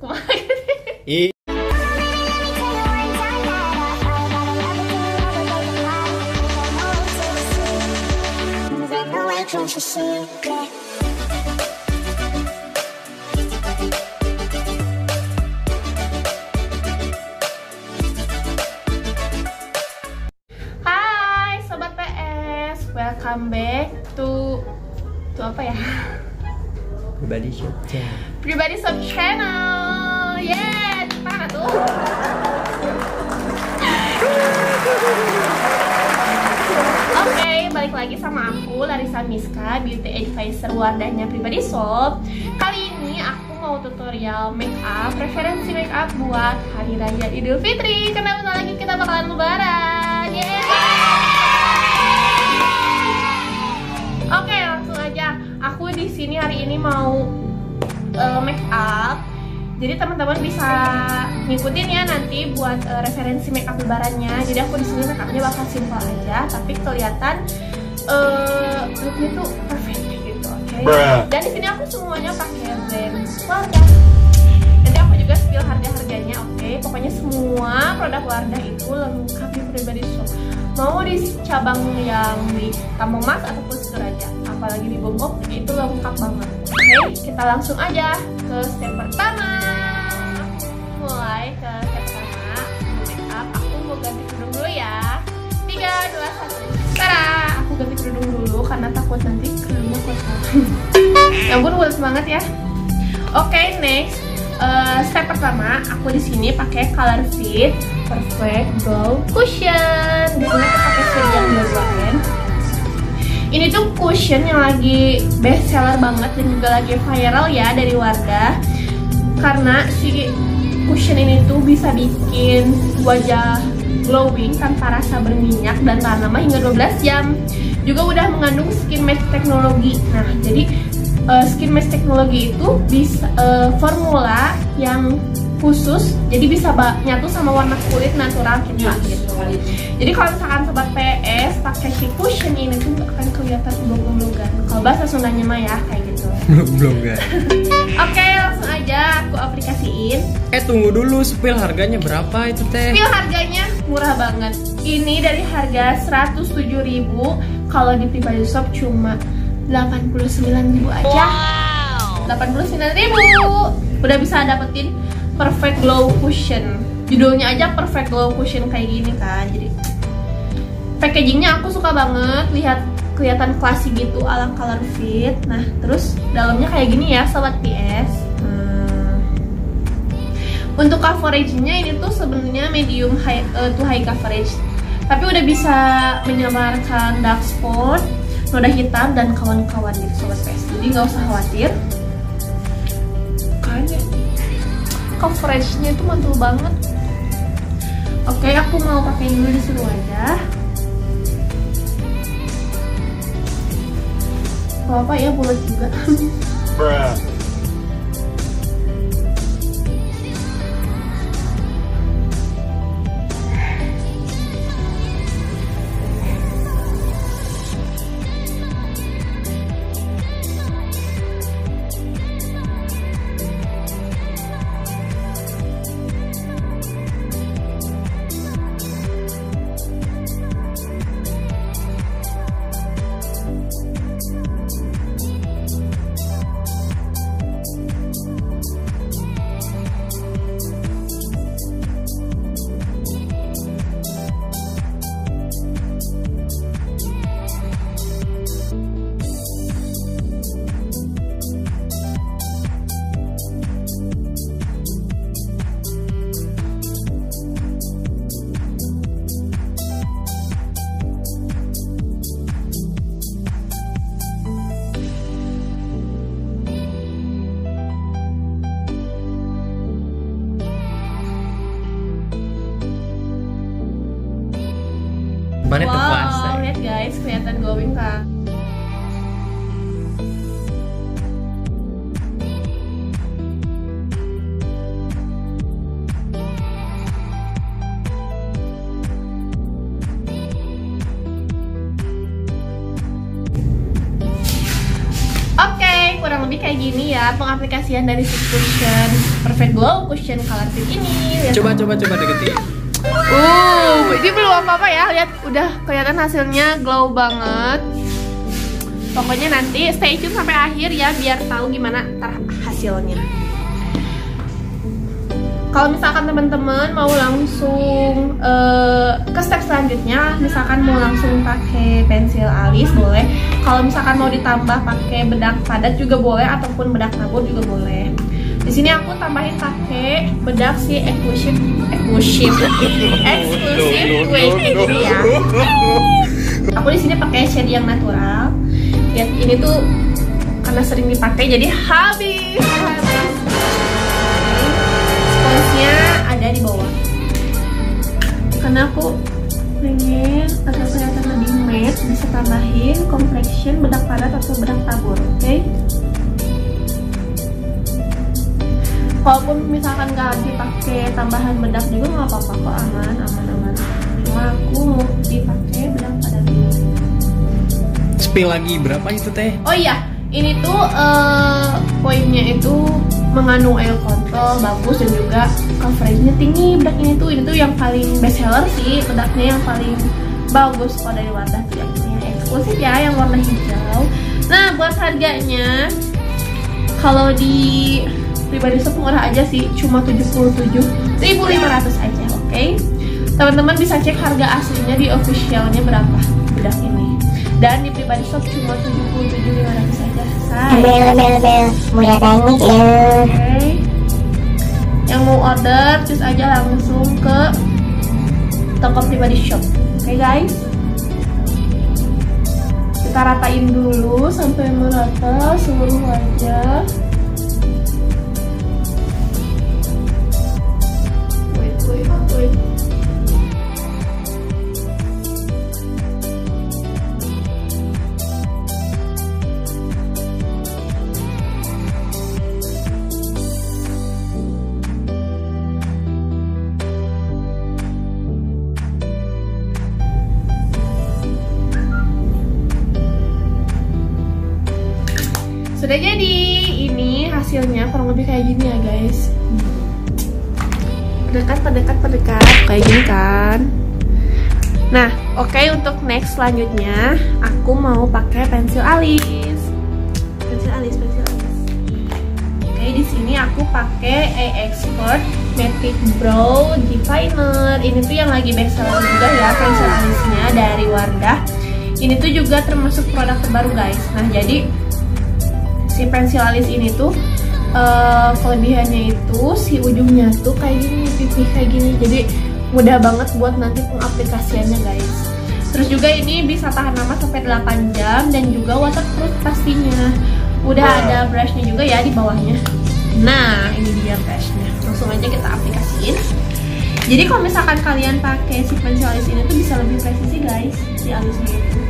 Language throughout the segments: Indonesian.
Kumaha gitu? Ih, Hai sobat PS, welcome back to to apa ya? Pribadi shop Pribadi Sub Channel. Yeah, mana tuh? Oke, balik lagi sama aku Larissa Miska, beauty advisor wadahnya Pribadi Shop. Kali ini aku mau tutorial make up, referensi make up buat Hari Raya Idul Fitri. Karena bentar lagi kita bakalan lebaran. Di sini hari ini mau uh, make up. Jadi teman-teman bisa ngikutin ya nanti buat uh, referensi make up lebarannya. Jadi aku di sini make upnya bakal simpel aja, tapi kelihatan uh, looknya tuh perfect gitu, oke? Bruh. Dan di sini aku semuanya pakai brand Wardah. Nanti aku juga spill harga-harganya, oke? Pokoknya semua produk Wardah itu lengkap di pribadi shop. Mau di cabang yang di Kampung Mas ataupun Suraja, apalagi di Bogor itu lengkap banget. Oke, kita langsung aja ke step pertama. Mulai ke step pertama, make up. Aku mau ganti kerudung dulu ya. 3, 2, 1. Tara, aku ganti kerudung dulu karena takut nanti kerudungnya kotor. ya ampun, mulus banget ya. Oke, next. Eh, step pertama, aku di sini pakai Color Fit Perfect Glow Cushion. Di sini aku pakai shade yang baruan. Ini tuh cushion yang lagi best seller banget dan juga lagi viral ya dari Wardah. Karena si cushion ini tuh bisa bikin wajah glowing tanpa rasa berminyak dan tahan lama hingga 12 jam. Juga udah mengandung skin mask teknologi. Nah, jadi uh, skin mask teknologi itu bisa uh, formula yang khusus jadi bisa nyatu sama warna kulit natural kita gitu. Jadi kalau misalkan sobat PS pakai si cushion ini tuh akan kelihatan blog-blogan. Kalau bahasa Sundanya mah ya kayak gitu. guys Oke, langsung aja aku aplikasiin. eh tunggu dulu spill harganya berapa itu teh Pil harganya murah banget. Ini dari harga 107.000 kalau di pribadi shop cuma 89.000 aja. 89.000. Udah bisa dapetin perfect glow cushion. Judulnya aja perfect glow cushion kayak gini kan. Jadi packagingnya aku suka banget lihat kelihatan klasik gitu ala color fit. Nah, terus dalamnya kayak gini ya sobat PS. Hmm. Untuk coveragenya ini tuh sebenarnya medium high eh, to high coverage. Tapi udah bisa menyamarkan dark spot, noda hitam dan kawan-kawan gitu sobat PS. Jadi nggak usah khawatir. Coveragenya itu mantul banget. Oke, aku mau pakai dulu di seluruh wajah. Gak apa ya bulat juga. Kurang lebih kayak gini ya pengaplikasian dari si cushion Perfect Glow Cushion Color Tint ini Lihat. Coba coba coba deketin. Uh, ini belum apa-apa ya Lihat udah kelihatan hasilnya glow banget Pokoknya nanti stay tune sampai akhir ya Biar tahu gimana hasilnya kalau misalkan teman-teman mau langsung uh, ke step selanjutnya, misalkan mau langsung pakai pensil alis boleh. Kalau misalkan mau ditambah pakai bedak padat juga boleh ataupun bedak tabur juga boleh. Di sini aku tambahin pakai bedak si exclusive exclusive exclusive ya. Aku di sini pakai shade yang natural. Lihat ini tuh karena sering dipakai jadi habis. Ada di bawah karena aku pengen agar kelihatan lebih matte bisa tambahin complexion bedak padat atau bedak tabur oke okay? walaupun misalkan gak dipakai tambahan bedak juga nggak apa-apa kok aman aman aman cuma aku mau dipakai bedak padat Spill lagi berapa itu teh? oh iya ini tuh uh, poinnya itu mengandung oil control bagus dan juga coveragenya tinggi. Bedak ini tuh ini tuh yang paling best seller sih. Bedaknya yang paling bagus kalau dari Wardah tuh eksklusif ya yang warna hijau. Nah buat harganya kalau di pribadi shop murah aja sih cuma 77.500 aja oke? Okay? teman-teman bisa cek harga aslinya di officialnya berapa bedak ini. Dan di pribadi shop cuma 77.500 aja Bel bel bel murah banget ya. Yang mau order cus aja langsung ke toko pribadi shop. Oke guys. Kita ratain dulu sampai merata seluruh wajah. Selanjutnya Aku mau pakai pensil alis. Pensil alis, pensil alis. Oke, di sini aku pakai A Expert Matic Brow Definer. Ini tuh yang lagi best seller juga ya pensil alisnya dari Wardah. Ini tuh juga termasuk produk terbaru guys. Nah, jadi si pensil alis ini tuh uh, kelebihannya itu si ujungnya tuh kayak gini pipih kayak gini. Jadi mudah banget buat nanti pengaplikasiannya guys terus juga ini bisa tahan lama sampai 8 jam dan juga waterproof pastinya. Udah ada brushnya juga ya di bawahnya. Nah ini dia brushnya. Langsung aja kita aplikasiin. Jadi kalau misalkan kalian pakai si pensil alis ini tuh bisa lebih presisi guys si alisnya itu.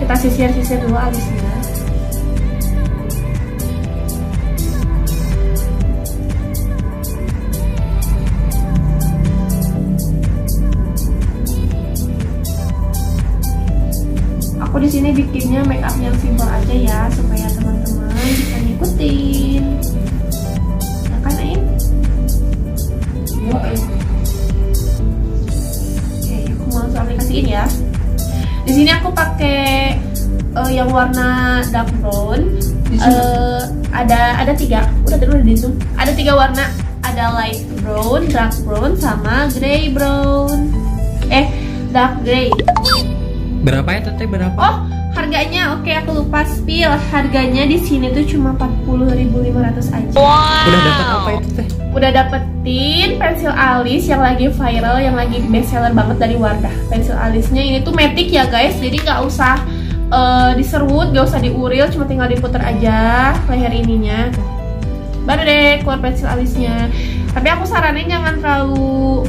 Kita sisir-sisir dulu alisnya aku di sini bikinnya make up yang simple aja ya supaya teman-teman bisa ngikutin. Ya kan Ain? Yo, Ain. oke aku mau langsung aplikasiin ya. Di sini aku pakai uh, yang warna dark brown. Uh, ada ada tiga. Udah tadi udah di zoom ada tiga warna. Ada light brown dark brown sama gray brown. Eh dark gray Berapa ya teteh berapa? Oh, harganya oke aku lupa spill. Harganya di sini tuh cuma 40.500 aja. Udah dapat apa itu teh? Udah dapetin pensil alis yang lagi viral, yang lagi best seller banget dari Wardah. Pensil alisnya ini tuh matic ya guys, jadi nggak usah uh, diserut, nggak usah diuril, cuma tinggal diputer aja leher ininya. Baru deh keluar pensil alisnya. Tapi aku saranin jangan terlalu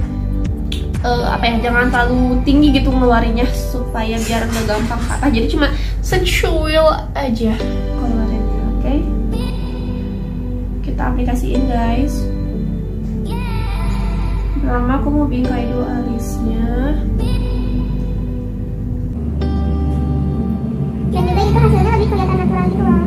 uh, apa ya jangan terlalu tinggi gitu ngeluarinnya supaya biar nggak gampang patah. Jadi cuma secuil aja. Keluarinnya oke. Kita aplikasiin guys. Pertama aku mau bingkai dulu alisnya. Dan juga itu hasilnya lebih kelihatan natural gitu loh.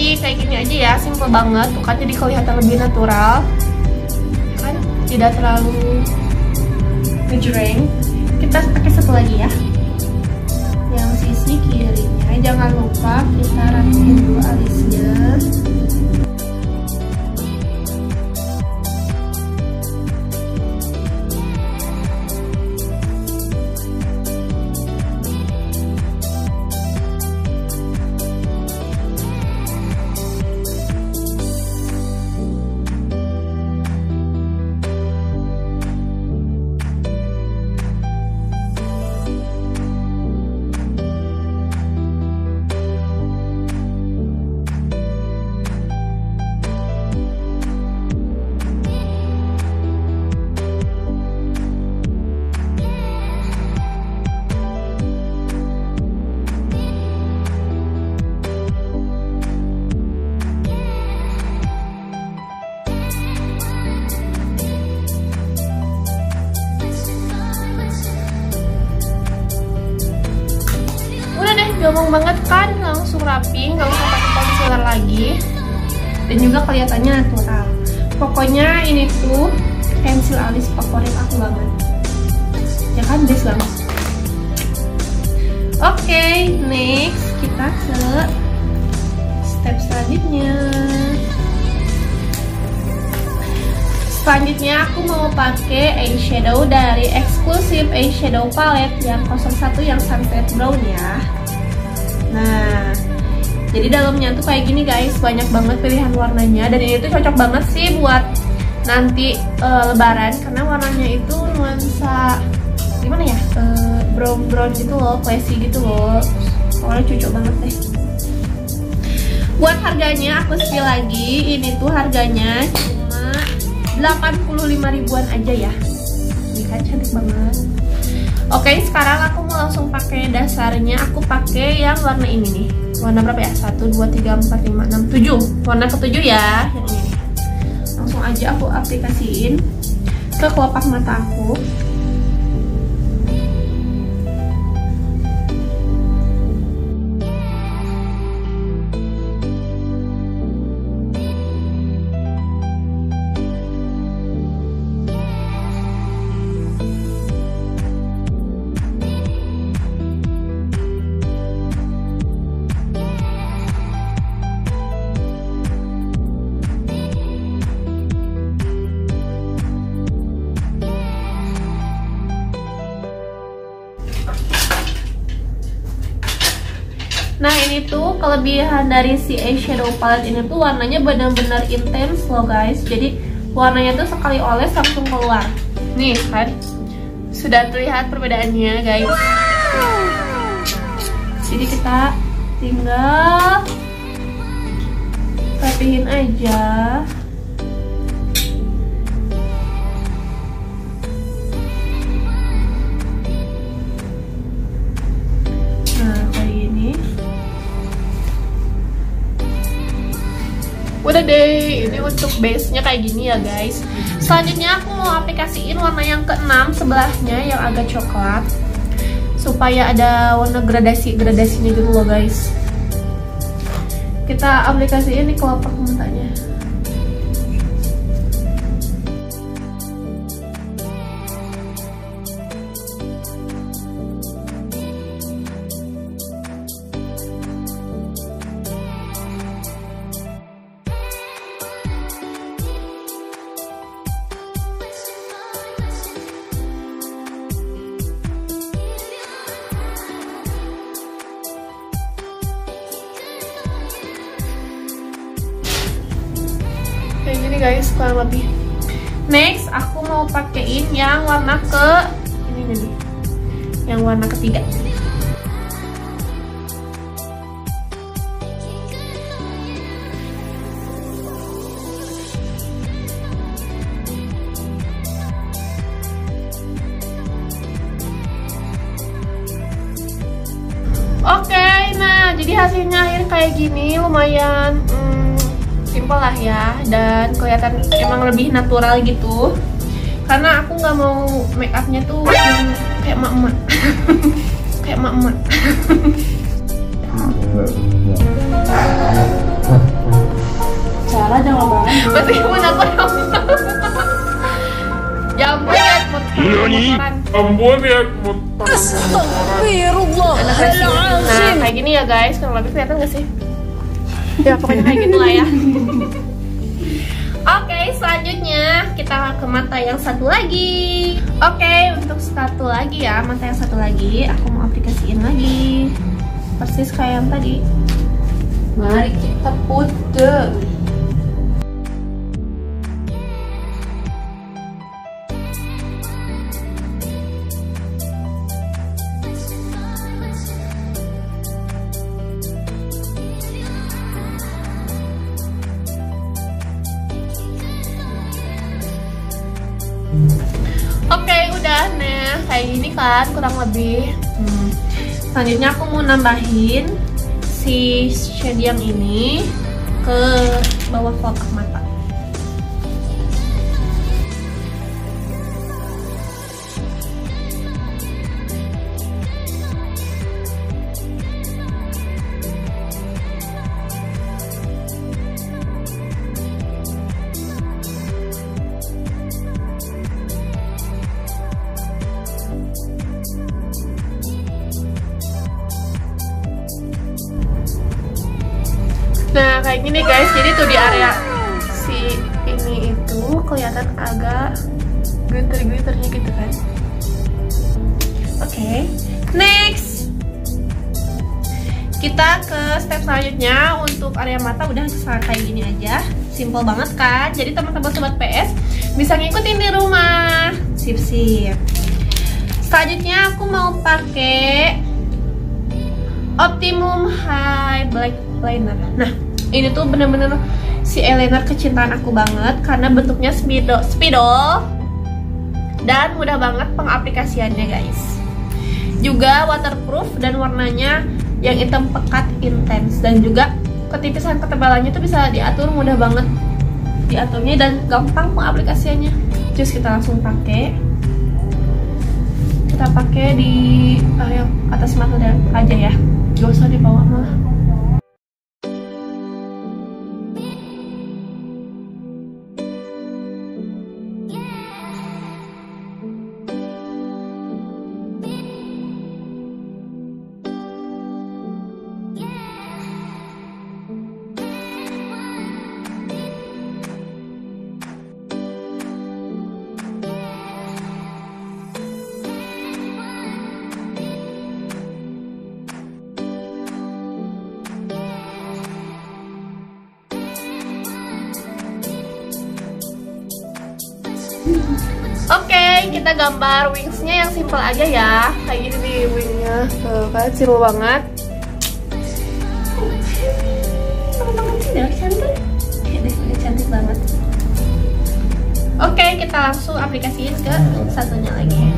Jadi kayak gini aja ya simple banget. Tuh kan jadi kelihatan lebih natural. Kan tidak terlalu ngejreng kita pakai satu lagi ya. Yang sisi kirinya. Jangan lupa kita rapiin dulu alisnya Eyeshadow Palette yang 01 yang sunset brown ya. Nah, jadi dalamnya tuh kayak gini guys, banyak banget pilihan warnanya dan ini tuh cocok banget sih buat nanti uh, lebaran karena warnanya itu nuansa gimana ya? Uh, brown brown gitu loh, classy gitu loh. Soalnya cocok banget deh. Buat harganya aku spill lagi, ini tuh harganya cuma 85 ribuan aja ya ini kan cantik banget oke sekarang aku mau langsung pakai dasarnya. Aku pakai yang warna ini nih. Warna berapa ya? 1, 2, 3, 4, 5, 6, 7 warna ketujuh ya. Yang ini. Langsung aja aku aplikasiin ke kelopak mata aku Tuh kelebihan dari si eyeshadow palette ini tuh warnanya benar-benar intens loh guys. Jadi warnanya tuh sekali oles langsung keluar. Nih kan? Sudah terlihat perbedaannya guys. Jadi kita tinggal Rapihin aja untuk base-nya kayak gini ya guys. Selanjutnya aku mau aplikasiin warna yang keenam sebelahnya yang agak coklat. Supaya ada warna gradasi-gradasinya gitu loh guys. Kita aplikasiin di kelopak matanya jadi hasilnya akhir kayak gini lumayan hmm, simple lah ya. Dan kelihatan emang lebih natural gitu. Karena aku nggak mau make upnya tuh hmm, kayak emak emak kayak emak emak cara jangan banget. emak-emak. Ampun ya, mau Enak gak sih? Nah, kayak gini ya guys, kurang lebih kelihatan gak sih? Ya pokoknya kayak gitu lah ya Oke, selanjutnya kita ke mata yang satu lagi Oke, untuk satu lagi ya, mata yang satu lagi Aku mau aplikasiin lagi Persis kayak yang tadi Mari kita putih Oke nah kayak gini kan kurang lebih hmm. Selanjutnya aku mau nambahin si shade yang ini ke bawah kelopak mata kita ke step selanjutnya untuk area mata udah kayak gini aja, simple banget kan. Jadi teman-teman sobat PS bisa ngikutin di rumah, sip-sip. Selanjutnya aku mau pakai Optimum High Black Liner. Nah, ini tuh bener-bener si eyeliner kecintaan aku banget karena bentuknya spidol, spidol dan mudah banget pengaplikasiannya guys. Juga waterproof dan warnanya yang hitam pekat intens. Dan juga ketipisan ketebalannya tuh bisa diatur mudah banget diaturnya dan gampang pengaplikasiannya. Terus kita langsung pakai. Kita pakai di area atas mata aja ya. Gak usah di bawah malah kita gambar wingsnya yang simple aja ya. Kayak gini nih wingnya, kan simple banget. Banget. Oke, kita langsung aplikasiin ke satunya lagi.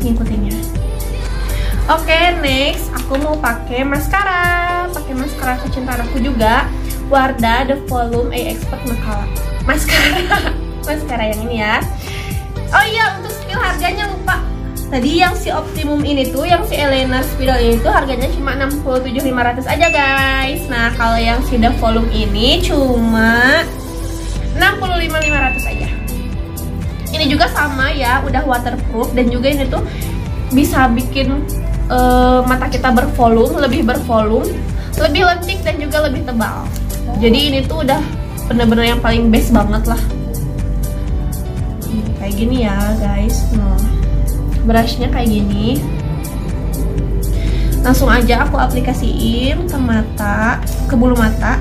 Banget ngikutinnya. Oke, okay, next aku mau pakai maskara, pakai maskara kecintaan aku juga, Wardah The Volume A Expert Makala. Maskara, maskara yang ini ya. Oh iya, untuk spill harganya lupa. Tadi yang si Optimum ini tuh, yang si Elena Spidol ini tuh harganya cuma 67.500 aja guys. Nah, kalau yang si The Volume ini cuma 65.500 aja ini juga sama ya udah waterproof. Dan juga ini tuh bisa bikin uh, mata kita bervolume lebih bervolume lebih lentik dan juga lebih tebal. Jadi ini tuh udah bener-bener yang paling best banget lah. Kayak gini ya guys. Nah, brushnya kayak gini. Langsung aja aku aplikasiin ke mata ke bulu mata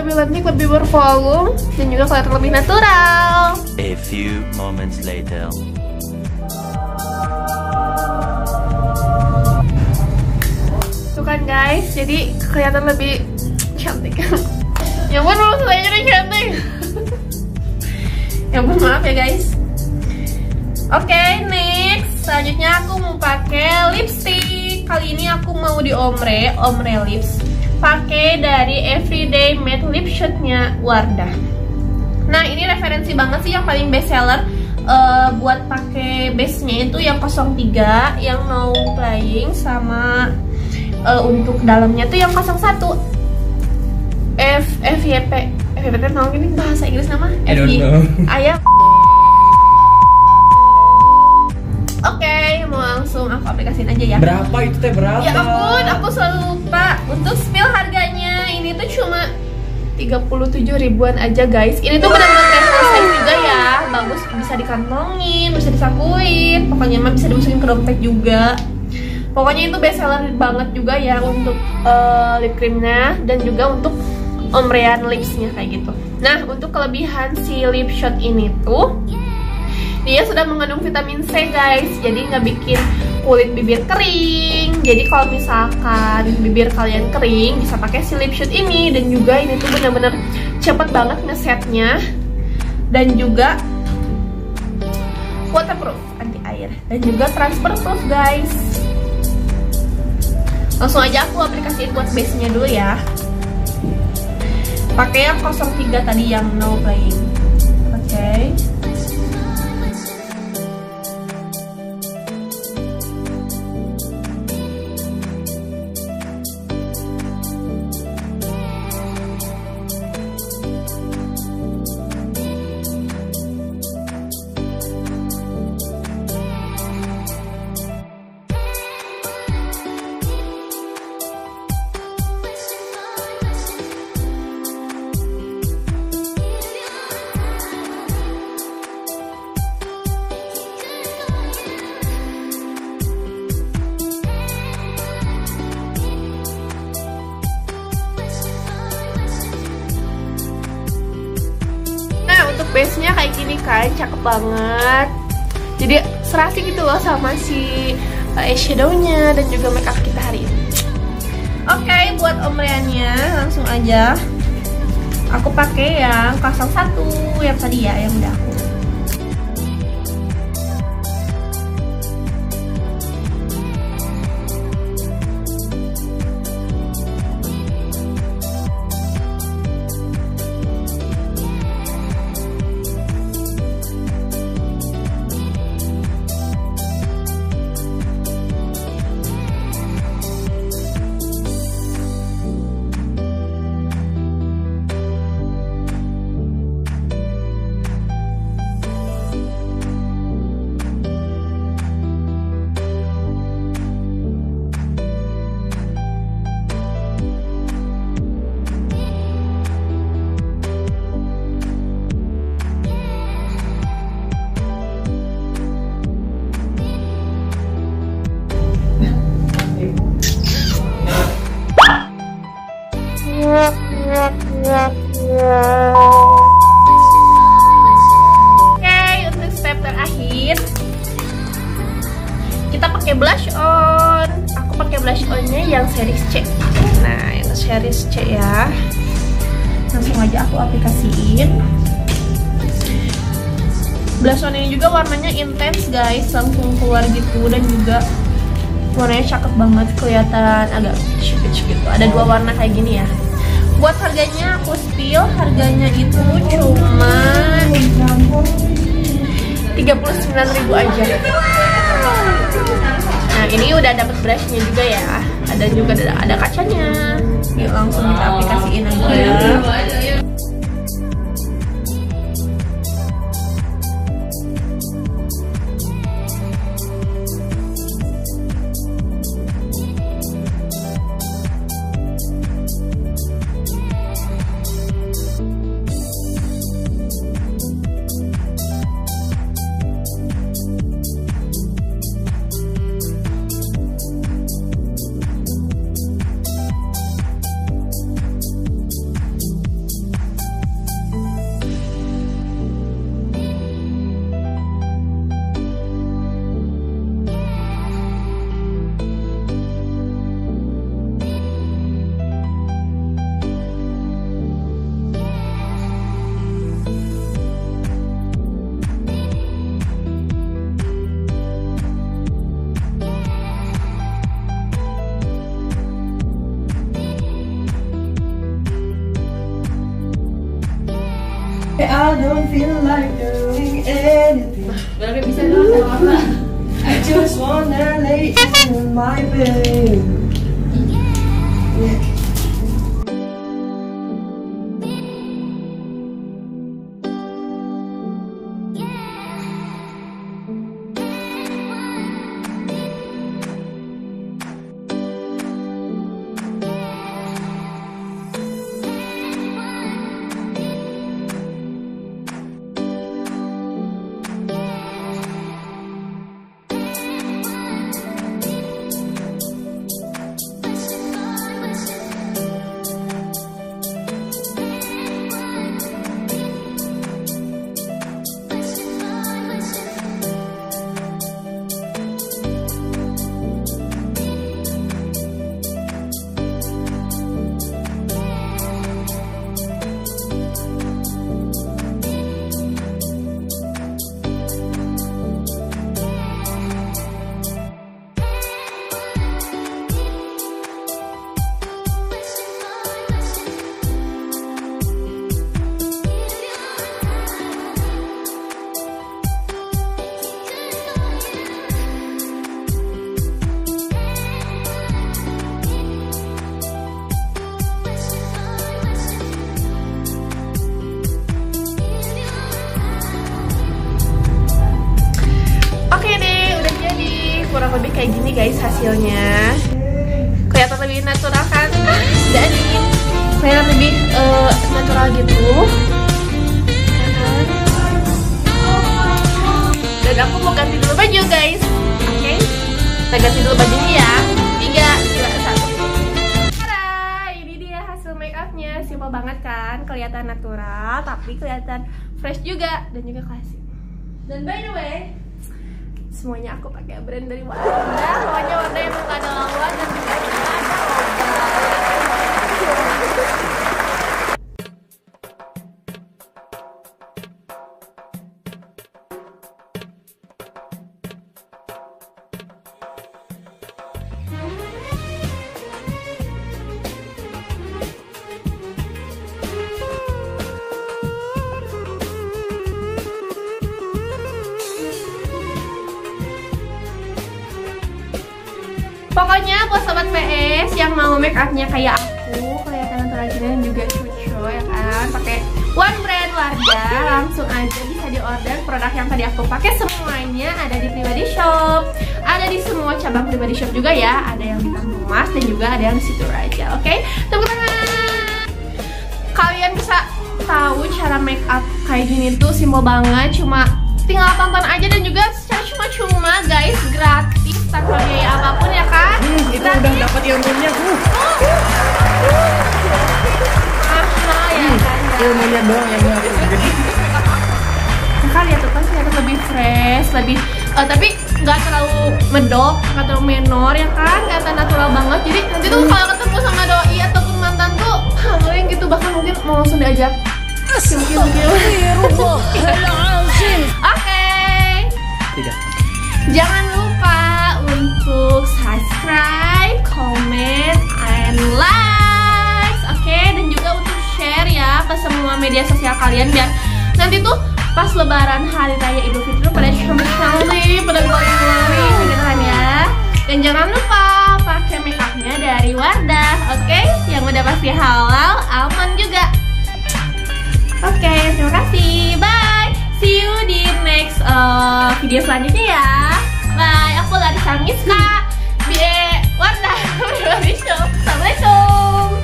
lebih lentik, lebih bervolume dan juga kelihatan lebih natural. A few moments later. Tuh kan guys, jadi kelihatan lebih cantik. ya ampun, belum selesai udah cantik. ya ampun, maaf ya guys. Oke, next. Selanjutnya aku mau pakai lipstick. Kali ini aku mau di ombre, ombre lips. Pakai dari Everyday Matte Lip Shade-nya Wardah. Nah, ini referensi banget sih yang paling best seller uh, buat pakai base-nya itu yang 03, yang no playing sama uh, untuk dalamnya tuh yang 01. F FYP. FYP itu tahu gini bahasa Inggris nama? I don't aplikasiin aja ya. Berapa itu teh berapa? Ya ampun, aku selalu lupa. Untuk spill harganya ini tuh cuma 37 ribuan aja guys. Ini tuh benar-benar size juga ya. Bagus bisa dikantongin, bisa disakuin. Pokoknya mah bisa dimasukin ke dompet juga. Pokoknya itu best seller banget juga ya untuk eh, lip creamnya dan juga untuk ombrean lipsnya kayak gitu. Nah untuk kelebihan si lip shot ini tuh dia sudah mengandung vitamin C guys jadi nggak bikin kulit bibir kering. Jadi kalau misalkan bibir kalian kering bisa pakai si lip shot ini. Dan juga ini tuh bener-bener cepet banget ngesetnya. Dan juga waterproof anti air. Dan juga transfer proof guys. Langsung aja aku aplikasiin buat base nya dulu ya. Pakai yang 03 tadi yang no playing oke. Nah sama si uh, eyeshadow-nya dan juga makeup kita hari ini. Oke buat ombreannya langsung aja. Aku pakai yang 01 yang tadi ya yang udah aku Oke, untuk step terakhir kita pakai blush on. Aku pakai blush onnya yang series C. Nah, yang series C ya. Langsung aja aku aplikasiin. Blush on ini juga warnanya intens guys, langsung keluar gitu dan juga warnanya cakep banget, kelihatan agak peach gitu. Ada dua warna kayak gini ya. Buat harganya aku spill, harganya itu cuma 39.000 aja. Nah, ini udah dapet brushnya juga ya. Ada juga ada, ada kacanya. Yuk langsung kita aplikasiin aja. baby. Aku pakai brand dari Wardah PS yang mau make upnya kayak aku, kelihatan natural dan juga cucu ya kan, pakai one brand Wardah, langsung aja bisa di order produk yang tadi aku pakai semuanya ada di Pribadi Shop, ada di semua cabang Pribadi Shop juga ya, ada yang di Kampung Mas dan juga ada yang di situ aja, oke? Tepuk tangan. Kalian bisa tahu cara make up kayak gini tuh simple banget, cuma tinggal tonton aja dan juga secara cuma-cuma guys, gratis tanpa biaya apa pun? Hmm, itu udah dapat ilmunya. Uh, Mahal ya kan? ilmunya doang yang jadi. Kakak lihat tuh kan kelihatan lebih fresh, lebih eh, tapi nggak terlalu medok, nggak terlalu menor ya kan? Kelihatan natural banget. Jadi nanti tuh kalau ketemu sama doi ataupun mantan tuh, yang gitu bahkan mungkin mau langsung diajak gitu. Oke. Tidak. Jangan lupa subscribe, comment, and like, oke, dan juga untuk share ya ke semua media sosial kalian biar nanti tuh pas Lebaran Hari Raya Idul Fitri pada cantik, pada glowing-glowing gitu kan ya. Dan jangan lupa pakai make upnya dari Wardah, oke? Yang udah pasti halal, aman juga. Oke, terima kasih. Bye. See you di next uh, video selanjutnya ya. Bye. Aku Larissa Miska. 别 bueno, lo he.